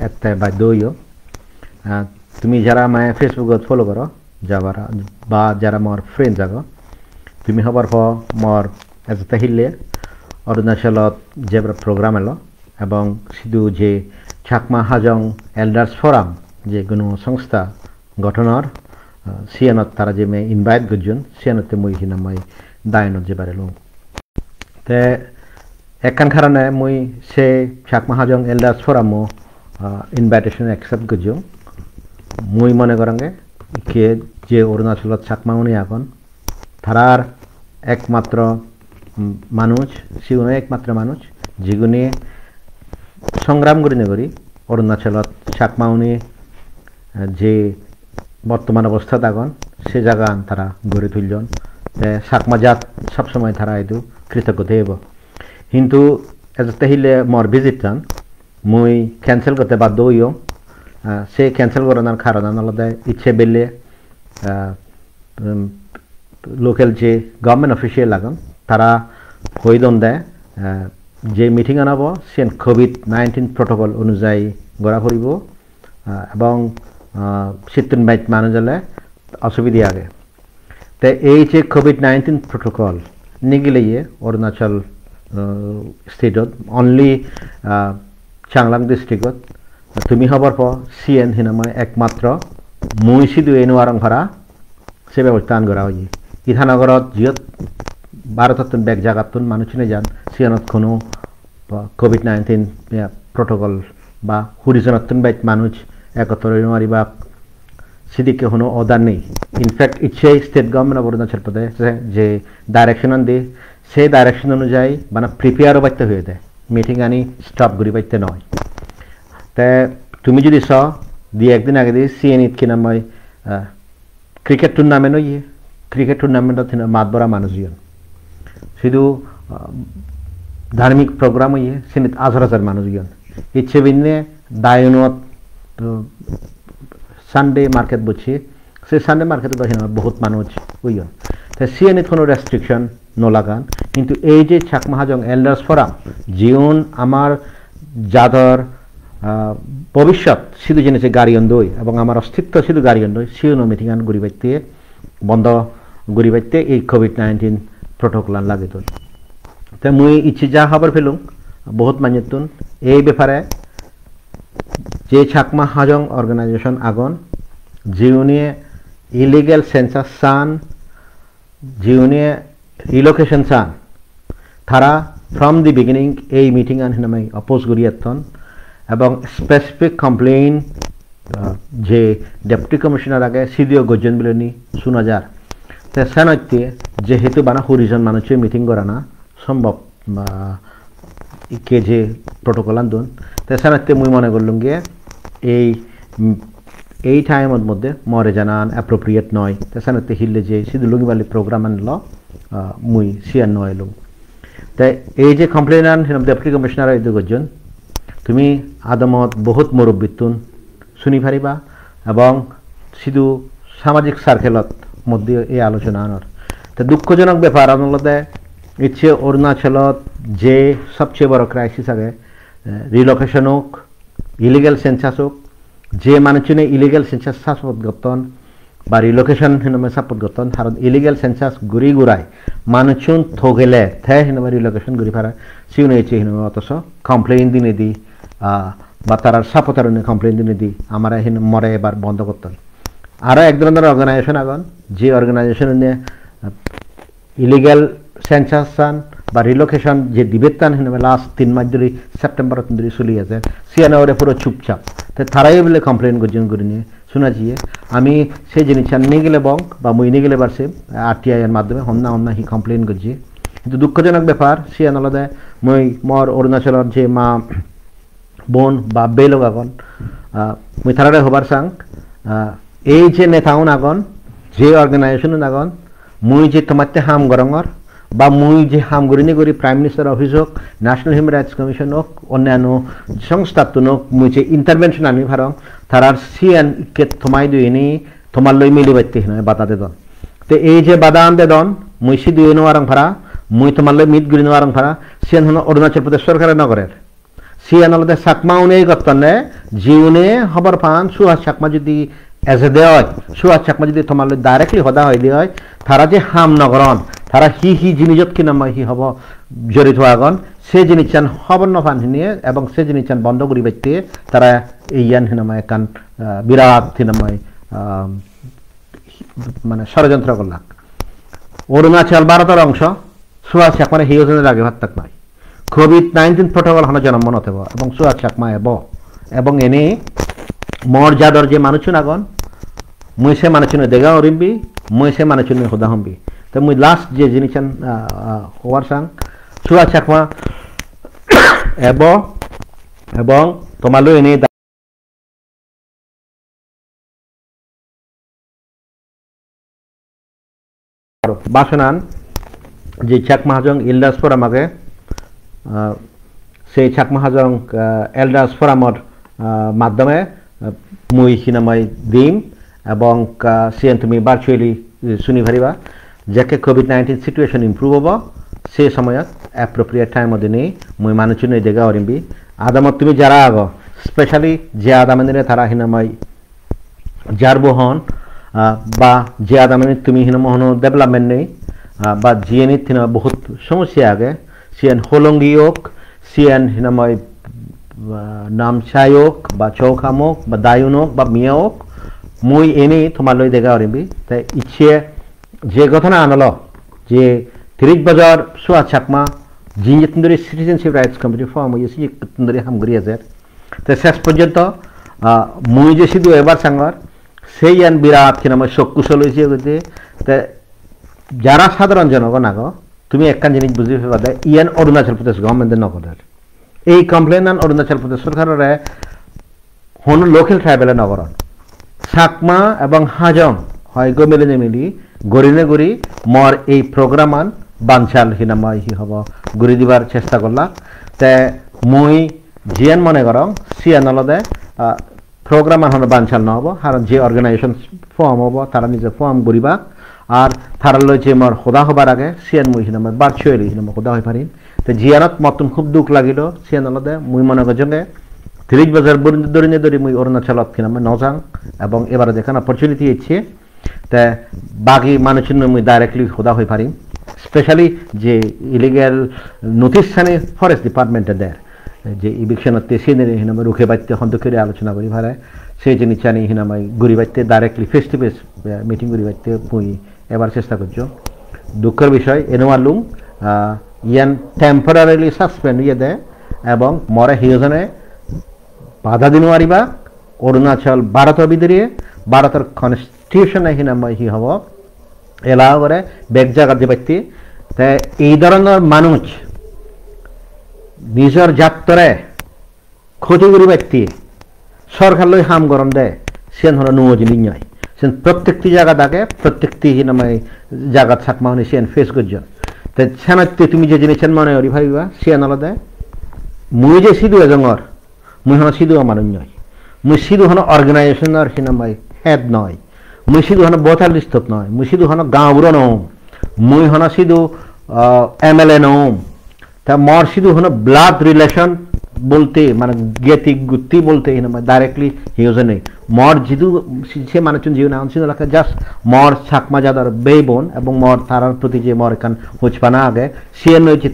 এতে বাধ্য হইও আহ, তুমি যারা মায়ে ফেসবুকত ফলো করো যাবারা বা যারা মোর ফ্রেন্ড যাগ তুমি হবার প মোর এজতে হিলে অরুণাচলত যে প্রোগ্রাম এলো এবং শুধু যে ছাকমা হাজং এল্ডার্স ফোরাম যে কোনো সংস্থা গঠনের সিয়ানত তারা যে মে ইনভাইট করছেন সিয়ানতে মই হিনা মই দায়নত যে বারে লওঁ তে একখান কারণে মই সে ছাকমা হাজং এল্ডার্স ফোরামও ইনভাইটেশন একসেপ্ট করছ মই মনে করাঙ্গে কে যে অরুণাচলত ছাকমাউনি এখন তারার একমাত্র মানুষ সিগুনে একমাত্র মানুষ যেগুনি সংগ্রাম করি নগরী অরুণাচলত ছাকমাউনি আহ, যে বর্তমান অবস্থা তাগন সে জায়গা তারা গড়ে তুলজন সাকমা জাত সবসময় তারা এইটো কৃতজ্ঞ থাকিব কিন্তু এজতে হিলে মর ভিজিট মই ক্যান্সেল করতে বাধ্য হইও। সে ক্যান্সেল করানোর কারণ আলাদা ইচ্ছে বেলে লোকাল যে গভর্নমেন্ট অফিসিয়াল লাগান তারা কৈদন দেয় যে মিটিং আনাব সে কোভিড নাইন্টিন প্রটোকল অনুযায়ী গড়া আহ, এবং সিত্তুন বাইট মানুষ হলে অসুবিধা আগে তে এই যে কোভিড নাইন্টিন প্রটোকল নিগিলে অরুণাচল ষ্টেটত অনলি চাংলাং ডিষ্ট্ৰিক্টত। তুমি হবার পর সি এন হিনাময় একমাত্র মই সিধু এনো আরং ভাড়া সে ব্যবস্থা আন করা হয়ে। ইথানগরত জিয়ত ভারতত বেগ জাগাতুন মানুষনে যান সিয়ানত কোনো কোভিড নাইন্টিন প্রটোকল বা হুরিজনতুন বাইত মানুষ একত্র নোৱাৰি বা সিদিকে কোনো অর্ডার নেই। ইনফ্যাক্ট ইচ্ছে state government of Arunachal Pradesh যে ডাইরেকশন দিয়ে সেই ডাইরেকশন অনুযায়ী মানে প্রিপেয়ারও পাইতে হয়ে দেয় মিটিং আনি স্টপ ঘুরি পাইতে নয় তে তুমি যদি চ দিয়ে একদিন আগে দিয়ে সিএনইত কিনা মই ক্রিকেট টুর্নামেন্টও ইয়ে। ক্রিকেট টুর্নামেন্টত মাত বরা মানুষ ইয়ে শুধু ধার্মিক প্রোগ্রাম ইয়ে সিনিত হাজার হাজার মানুষ ইয়ে ইচ্ছে বিনে দায়নত সানডে মার্কেট বুঝছি সে সানডে মার্কেটে বহুত মানুষ উইয়ন তো সিএনইত কোনো রেস্ট্রিকশন নলাগান। কিন্তু এই যে ছাকমাহাজং এল্ডার্স ফোরাম জীবন আমার আহ, ভবিষ্যৎ শুধু জেনেছে গাড়িয়ন দই এবং আমার অস্তিত্ব শুধু গাড়িয়ন দই সিওনো মিটিং আন গরিবাইতে বন্ধ গরিবাইতে এই কোভিড নাইন্টিন প্রোটোকল লাগে তো মুই ইচ্ছে যা খবর পেলুম বহুত মানিতুন এই ব্যাপারে যে ছাকমা হাজং অর্গানাইজেশন আগন জিউনিয়ে ইলিগেল সেন্সাস সান জিউনিয়ে রিলোকেশন সান তারা ফ্রম দি বিগিনিং এই মিটিং আন হিনামাই অপোজ করিয়াতন এবং স্পেসিফিক কমপ্লেইন যে ডেপুটি কমিশনার আগে সিডিও গজন বিলনি শোনা যার তে সেনত্যে যেহেতু বানা হরিজন মানুষের মিটিং করা না সম্ভব কে যে প্রোটোকল আন্দোলন তে সেনত্যে মুই মনে করলুম গিয়ে, এই এই টাইমের মধ্যে মরে জানান অ্যাপ্রোপ্রিয়েট নয়। তে সেনত্যে হিললে যে সিধু লুগিবালি প্রোগ্রাম আনল মুই সিয়ার নয় এলুম তাই এই যে কমপ্লেন আন ডেপুটি কমিশনার এই দুজন তুমি আদমত বহুত মুরব্বিতুন শুনি পারিবা এবং শুধু সামাজিক সার্কেলত মধ্যে এই আলোচনা আনার। তো দুঃখজনক ব্যাপার আনলতে ইচ্ছে অরুণাচলত যে সবচেয়ে বড় ক্রাইসিস আগে রিলোকেশন হোক ইলিগেল সেন্সাস হোক, যে মানুষজনে ইলিগেল সেন্সাস সাপোর্ট গতন বা রিলোকেশন হিনমে সাপোর্ট গতন কারণ ইলিগেল সেন্সাস ঘুরি ঘুরাই মানুষজন থগেলে থে হিনমে রিলোকেশন ঘুরি ফারা সিউনে ইচ্ছে হিনমে অথচ কমপ্লেইন দিনে দি বা তারার সাপোর্টার কমপ্লেইন দিনে দি আমার হিন মরে এবার বন্ধ করতেন আরও এক ধরনের অর্গানাইজেশন আগন, যে অর্গানাইজেশন নিয়ে ইলিগেল সেন্সাসান বা রিলোকেশন যে দিবেতান হিসেবে লাস্ট তিন মাস ধরে সেপ্টেম্বর ধরে চলি আছে। সিয়ানরে পুরো চুপচাপ। তো তারাই বলে কমপ্লেন করছেন করে নিয়ে আমি সেই জিনিস নিয়ে গেলে বঙ্ক বা মুই নিয়ে গেলে বারসে আর টি আইয়ের মাধ্যমে হন্না হন্না হি কমপ্লেন করছি। কিন্তু দুঃখজনক ব্যাপার সিয়ান আলাদা মই মর অরুণাচলের যে মা বোন বা বেলোক আগন মুই তারারে হবার আহ, এই যে নেতাউন আগন যে অর্গানাইজেশন আগন মুই যে তোমাতে হাম গরঙর বা মুই যে হাম গরিনি করি প্রাইম মিনিস্টার অফিস হোক ন্যাশনাল হিউম্যান রাইটস কমিশন হোক অন্যান্য সংস্থাতুন হোক মুই যে ইন্টারভেনশন আনি ভারং তারার সিএন কে থমাই দুইনি তোমার লই মিলি বাইতে নয় বাতাতে দন। তো এই যে বাদা আনতে দন, মুই সি দুই নোয়ারং ভাড়া মুই তোমার লই মিট গুরি নোয়ারং ভাড়া সিএন হন অরুণাচল প্রদেশ সরকারের নগরের সিয়ান আলাদা সাকমা উনি গতনে জিউনে খবর পান সুহাস সাকমা যদি এজে দেওয়া হয় সুহাস সাকমা যদি তোমার লই ডাইরেক্টলি সদা হয় দিয়ে তারা যে হাম নগরণ তারা হি হি জিনিসত কি নাম হি হব জড়িত আগন? সে জিনিস চান হবন ফান হিনিয়ে এবং সে জিনিস চান বন্ধ করি বাইতে তারা এই ইয়ান হিনামায় কান বিরাট হিনামায় মানে ষড়যন্ত্র করলাম অরুণাচল ভারতের অংশ সুয়াজ চাকমানে হিওজনের আগে ভাত তাক নয় কোভিড নাইন্টিন প্রোটোকল হন জন্ম নথেব এবং সুয়াজ চাকমা এব। এবং এনে মর্যাদর যে মানুষুন আগন মুই সে মানুষুন দেগা অরিম্বি মুই সে মানুষুন হুদা হম্বি তো মুই লাস্ট যে জিনিস হওয়ার সাং সুয়াজ চাকমা, এব, এবং তোমালৈ এনে বাসনান, যে চাক মাহাজং ইলদাস ফোরামাকে সেই চাক মাহাজং এলদাস ফোরামর মাধ্যমে মুই সিনেমাই দিম, এবং সিএন তুমি ভার্চুয়ালি শুনি যাকে কোভিড নাইন্টিন সিচুয়েশন ইম্প্রুভ হব, সে সময়ত অ্যাপ্রোপ্রিয়েট টাইম দিনে মুই মানুষজন দেখা করিমবি আদামত তুমি যারা আগ স্পেশালি যে আদামানিরে তারা হিনামাই যার বহন বা যে আদামানি তুমি হিনা মহন ডেভেলপমেন্ট নেই বা জিএনইত হিনা বহুত সমস্যা আগে সিএন হোলঙ্গিয়োক সিএন হিনাময় হোক বা চৌখাম হোক বা দায়ুনক বা মিয়াওক মুই এনেই তোমালৈ দেখা কৰিবি তাই ইচ্ছে যে ঘটনা আনল, যে তিরিশ বছর সোয়া যি ধরে সিটিজেনশিপ রাইটস কমিটি ফর্ম হয়েছে ধরে হামগুড়ি আছে, তো শেষ পর্যন্ত মুই যে শুধু এবার সাঙ্গর সেই আন বিরাট কিনা শকুশল হয়েছে গতি যারা সাধারণ জনগণ আগ, তুমি একখান জিনিস বুঝি পাবা দে ইয়ান অরুণাচল প্রদেশ গভর্নমেন্টের নগরের। এই কমপ্লেন আন অরুণাচল প্রদেশ সরকারের হন লোকেল ট্রাইবেলের নগরণ সাকমা এবং হাজং, হয় গো মিলে মিলি গড়িনে গড়ি মর এই প্রোগ্রাম আন বাঞ্চাল হিনামা হি হব। গড়ি দিবার চেষ্টা করলা তে মই জিয়ান মনে করং সিয়ান অলদে প্রোগ্রাম আন বাঞ্চাল নহব। কারণ যে অর্গানাইজেশন ফর্ম হব তারা নিজে ফর্ম করিবা আর থারালৈ যে মোৰ সদা হবার আগে, চিয়ান মুই সিনা মই ভার্চুয়ালি সিনা মই সদা হৈ পাৰিম। তো জিয়ানত মতন খুব দুখ লাগিল। চিয়ান অলদে, মুই মনে গজঙ্গে তিরিশ বছর দরিনে দরি মুই অরুণাচলত কিনা নজাং। এবং এবারে দেখান অপরচুনিটি তে বাকি মানুষের মুই ডাইরেক্টলি সদা হৈ পাৰিম স্পেশালি যে ইলিগেল নোটিশ সানি ফরেস্ট ডিপার্টমেন্টে দেয়। যে ইভিকশনত সিনে হিনামে রুখে বাইতে হন্তক্ষরে আলোচনা করি ভাড়ায়। সেই জিনিস জানি হিনামাই গুড়ি বাইতে directly face to face meeting গুড়ি বাইতে পুই এবার চেষ্টা করছ। দুঃখের বিষয় এনোয়ালুং ইয়ান টেম্পোরারিলি সাসপেন্ড ইয়ে দেয় এবং মরে হিজনে বাধা দিন মারিবা অরুণাচল ভারতের ভিতরে ভারতের কনস্টিটিউশনে হিনামাই হি হব এলাও করে বেগ যে ব্যক্তি তাই এই ধরনের মানুষ নিজের জাতরে ক্ষতি করি ব্যক্তি সরকারলৈ হাম গরম দেয় সেন হলো নুয়জিনি নয় সেন প্রত্যেকটি জায়গা থাকে প্রত্যেকটি নামে জায়গা থাকমা হনে সেন ফেস করছেন তো সেনাতে তুমি যে জিনিস মনে করি ভাবিবা সেন আলাদা মুই যে সিধু এজঙর মুই হন সিধু আমার নয় মুই সিধু হন অর্গানাইজেশনের সিনেমাই হেড নয় মুই সিধু হন বথার লিস্টত নয় মুই সিধু হন গাঁওর নম, মুই হন সিধু এম এল এ নম। তা মর সিধু হন ব্লাড রিলেশন বলতে মানে জ্ঞাতি গুত্তি বলতে ডাইরেক্টলি হিউজনে মর জিদু সে মানুষজন জীবনে আনছিল লাখে জাস্ট মর ছাকমা যাদার বেবন এবং মর তারার প্রতি যে মর এখান হুচপানা আগে, সে নইছে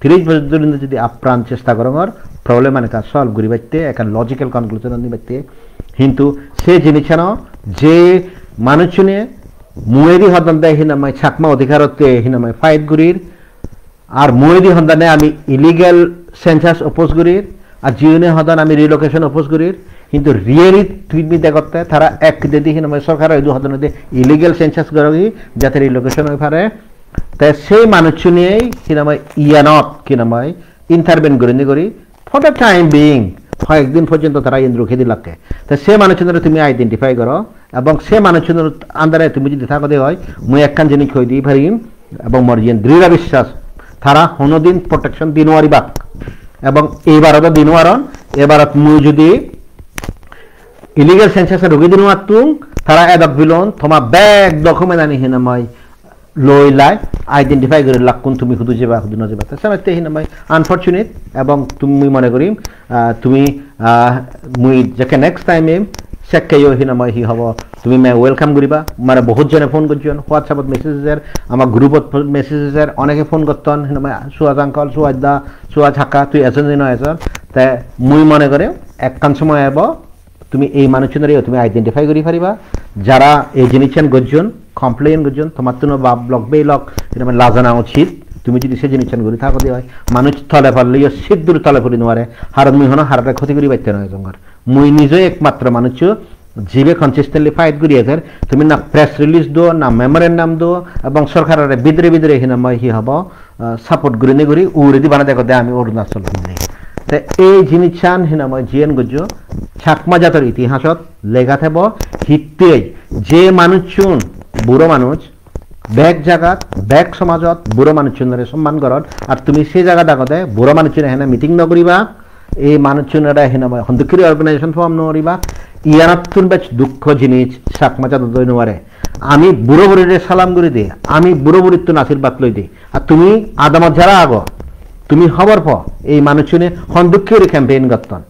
তিরিশ বছর ধরে যদি আপ্রাণ চেষ্টা করো মর প্রবলেম মানে কাজ সলভ করি বাইতে এখান লজিক্যাল কনক্লুশন নি বাইতে কিন্তু সে জিনিস যে মুয়েরি হদন দেয় হিনামাই ছাকমা অধিকারত্বে হিনামাই ফাইট গুরির। আর মুয়েরি হন্দানে আমি ইলিগেল সেন্সাস অপোজ করির আর জিওনে হদান আমি রিলোকেশন অপোজ করির কিন্তু রিয়েলি তুমি দেখতে তারা এক দিদি হিনময় সরকার এই হদন ইলিগেল সেন্সাস করি, যাতে রিলোকেশন হয়ে পারে। তাই সেই মানুষ নিয়েই কিনাময় ইয়ানত কিনাময় ইন্টারভেন করে করি। ফর দ্য টাইম বিং কয়েকদিন পর্যন্ত তারা ইন্দ্র খেদি লাগে তা সে মানুষজনের তুমি আইডেন্টিফাই করো, এবং সে মানুষজনের আন্দারে তুমি যদি থাকো হয়, মুই একখান জিনিস কই দিই পারিম এবং মোর দৃঢ় বিশ্বাস, তারা হনদিন প্রোটেকশন দিনওয়ারি বাক এবং এইবারত দিনওয়ারন এবারত মুই যদি ইলিগেল সেন্সাসে ঢুকি দিন তারা এদক বিলন থমা ব্যাগ ডকুমেন্ট আনি হিনে মই লৈ লাই আইডেন্টিফাই কৰি লাগ কোন তুমি সুধু যাবা সুধু নাযাবা তাৰপিছত সেইদিনা মই আনফৰ্চুনেট এবং তুমি মনে কৰিম তুমি মুই যাকে নেক্সট টাইম এম চেককেও সিনা মই সি হ'ব। তুমি মে ৱেলকাম কৰিবা মানে বহুতজনে ফোন কৰিছন হোৱাটছআপত মেছেজ যাৰ আমাৰ গ্ৰুপত মেছেজ যাৰ অনেকে ফোন করতন সিনা মই সুৱাজ আংকল সুৱাজ দা সুৱাজ হাক্কা তুই এজন দিন এজন? তে মুই মনে কৰে একখান সময় আব তুমি এই মানুষজনেরও তুমি আইডেন্টিফাই করি পারিবা যারা এই জিনিসেন গজন কমপ্লেন গজন তোমার তো বা ব্লক বে লক এটা মানে লাজানা উচিত। তুমি যদি সে জিনিসেন করি থাকো দিয়ে হয়, মানুষ তলে ফেললে শীত দূর তলে ফেলি নোয়ারে হারত মুই হনো হারাটা ক্ষতি করি পাইতে নয় জঙ্গর। মুই নিজে একমাত্র মানুষ, জিবে কনসিস্টেন্টলি ফাইট করি আছে তুমি না প্রেস রিলিজ দো, না মেমোরেন্ডাম দো, এবং সরকারের বিদরে বিদরে হিনা মই হি হব সাপোর্ট করি নে করি, উড়ে দি বানা দেখো, দে আমি অরুণাচল তে এই জিনিসান হিনা মই জিয়েন গজ্য ছাকমা জাতৰ ইতিহাসত লেখা থাকব হিতেই যে মানুষজন বুড়ো মানুষ বেগ জাগাত বেগ সমাজত বুড়ো মানুষজনরে সম্মান করত আর তুমি সেই জায়গা আগতে বুড়ো মানুষজনে হেনে মিটিং নকরিবা এই মানুষজনেরা হেনে সন্দুক্ষী অর্গানাইজেশন ফর্ম নকরিবা ইয়ানাতুন বেচ দুঃখ জিনিস ছাকমা জাত দই নোয়ারে আমি বুড়ো বুড়িরে সালাম করে দিই আমি বুড়ো বুড়ির তো আশীর্বাদ লই দিই আর তুমি আদামত যারা আগো তুমি হবার প এই মানুষজনে সন্দুক্ষী ক্যাম্পেইন করতন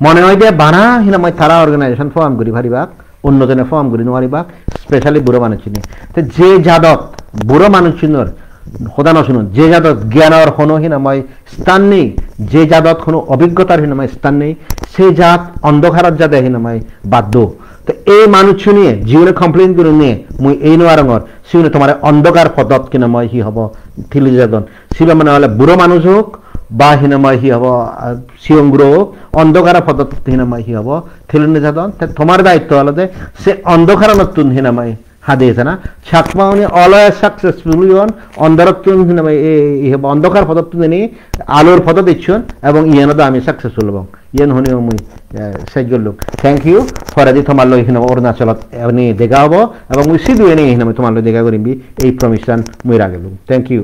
মনে হয় যে বানা হিনা মই তারা অর্গানাইজেশন ফর্ম করি ভারিবাক অন্যজনে ফর্ম করি নোৱাৰিবাক স্পেশালি বুড়ো মানুষজনে তো যে জাদত বুড়ো মানুষজনের সদা নশুনুন যে জাদত জ্ঞানৰ কোনো হিনা স্থান নেই, যে জাদত কোনো অভিজ্ঞতার হিনা স্থান নেই সেই জাত অন্ধকারত যাতে হিনা মই বাধ্য তো এই মানুষজনীয়ে যিওনে কমপ্লেইন কৰি নিয়ে মই এই নোৱাৰঙৰ সিউনে তোমাৰ অন্ধকাৰ পদত কিনা মই সি হ'ব ঠিলি যাদন সিবা মানে হ'লে বুড়ো মানুষ হোক বা হিনামাই হি হব সিয়ংগ্র অন্ধকার পদত হিনামাই হি হব। থিলন নির্যাতন তোমার দায়িত্ব হলো যে সে অন্ধকার নতুন হিনামাই হাদে না। ছাকমাউনি অলয় সাকসেসফুল ইয়ন অন্ধরত্তুন হিনামাই এই হব, অন্ধকার পদত নি আলোর পদ দিচ্ছন এবং ইয়ানদ আমি সাকসেসফুল হব ইয়ান হনি মুই সাহায্য লোক। থ্যাংক ইউ ফরাদি তোমার লই হিনাম অরুণাচলত এনে দেখা হব এবং সিধু এনে হিনামে তোমার দেখা এই প্রমিশন মুই রাখলাম থ্যাংক ইউ